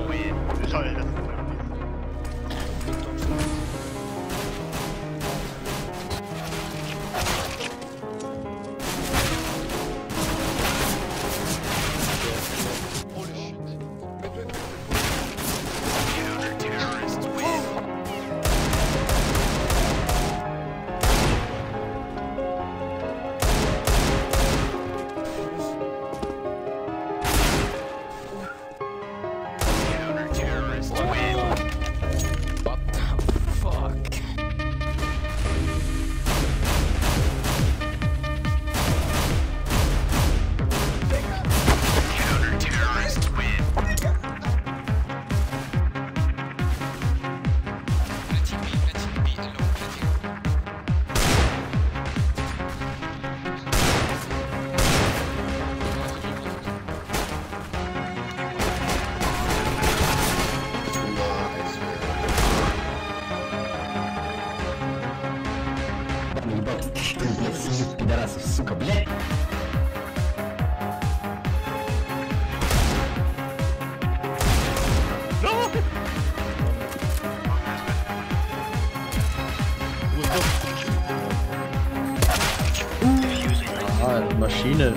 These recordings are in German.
win. Sorry, terrorist twin. Ебать, ты, блядь, сидит, пидорасов, сука, блядь! Ah, Maschine.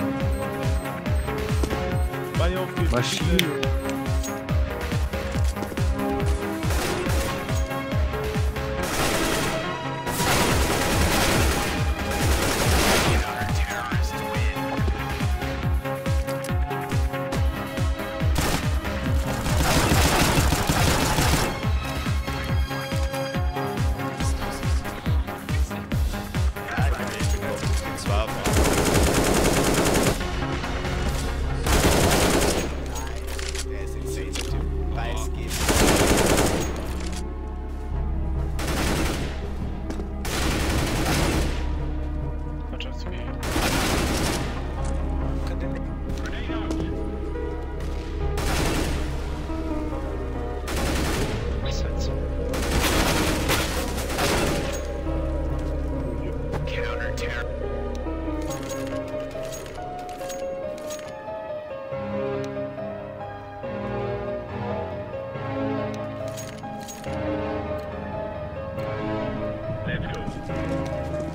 Beine auf die Maschine. Let's go.